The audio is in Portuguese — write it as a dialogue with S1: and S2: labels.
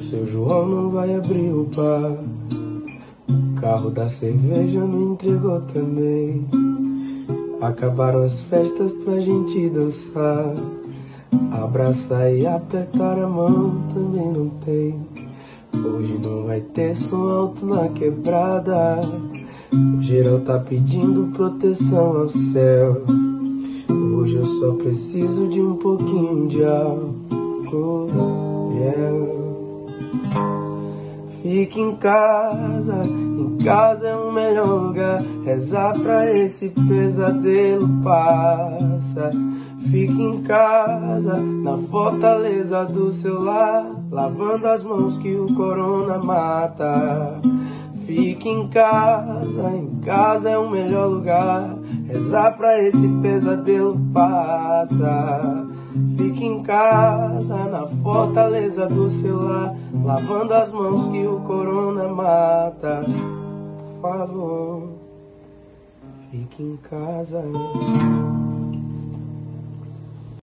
S1: não vai abrir o bar. O carro da cerveja não entregou também. Acabaram as festas pra gente dançar. Abraçar e apertar a mão também não tem. Hoje não vai ter som alto na quebrada. O geral tá pedindo proteção ao céu. Hoje eu só preciso de um pouquinho de álcool Fique em casa, em casa é o melhor lugar. Rezar pra esse pesadelo passa. Fique em casa, na fortaleza do seu lar, lavando as mãos que o corona mata. Fique em casa, em casa é o melhor lugar. Rezar pra esse pesadelo passa. Fique em casa, na fortaleza do seu lar, lavando as mãos que o corona mata. Por favor, fique em casa.